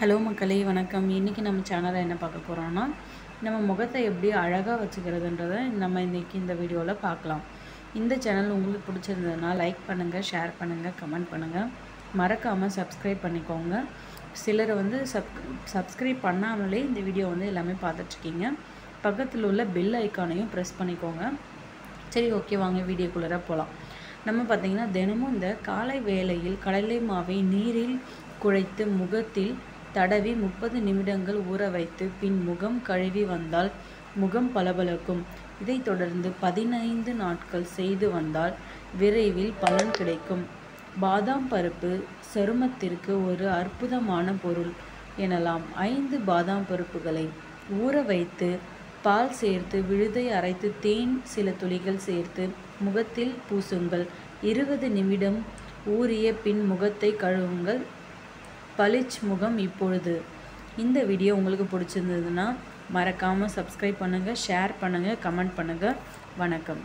Hello மக்களே வணக்கம். இன்றைக்கி நம்ம சேனலில் என்ன பார்க்க போகிறோம்னா நம்ம முகத்தை எப்படி அழகாக வச்சுக்கிறதுன்றதை நம்ம இன்றைக்கி இந்த வீடியோவில் பார்க்கலாம். இந்த சேனல் உங்களுக்கு பிடிச்சிருந்ததுன்னா லைக் பண்ணுங்கள் ஷேர் பண்ணுங்கள் கமெண்ட் பண்ணுங்கள் மறக்காமல் சப்ஸ்கிரைப் பண்ணிக்கோங்க. சிலர் வந்து சப் சப்ஸ்கிரைப் பண்ணாமலே இந்த வீடியோ வந்து எல்லாமே பார்த்துட்ருக்கீங்க. பக்கத்தில் உள்ள பெல் ஐக்கானையும் ப்ரெஸ் பண்ணிக்கோங்க. சரி ஓகே வாங்க வீடியோக்குள்ளே போகலாம் நம்ம பார்த்திங்கன்னா தினமும் இந்த காலை வேளையில் கடலை மாவை நீரில் குழைத்து முகத்தில் தடவி முப்பது நிமிடங்கள் ஊற வைத்து பின் முகம் கழுவி வந்தால் முகம் பளபளக்கும். இதைத் தொடர்ந்து பதினைந்து நாட்கள் செய்து வந்தால் விரைவில் பலன் கிடைக்கும். பாதாம் பருப்பு சருமத்திற்கு ஒரு அற்புதமான பொருள் எனலாம். ஐந்து பாதாம் பருப்புகளை ஊற வைத்து பால் சேர்த்து விழுதை அரைத்து தேன் சில துளிகள் சேர்த்து முகத்தில் பூசுங்கள். இருபது நிமிடம் ஊறிய பின் முகத்தை கழுவுங்கள். பளிச் முகம் இப்பொழுது. இந்த வீடியோ உங்களுக்கு பிடிச்சிருந்ததுன்னா மறக்காமல் சப்ஸ்கிரைப் பண்ணுங்கள் ஷேர் பண்ணுங்கள் கமெண்ட் பண்ணுங்கள் வணக்கம்.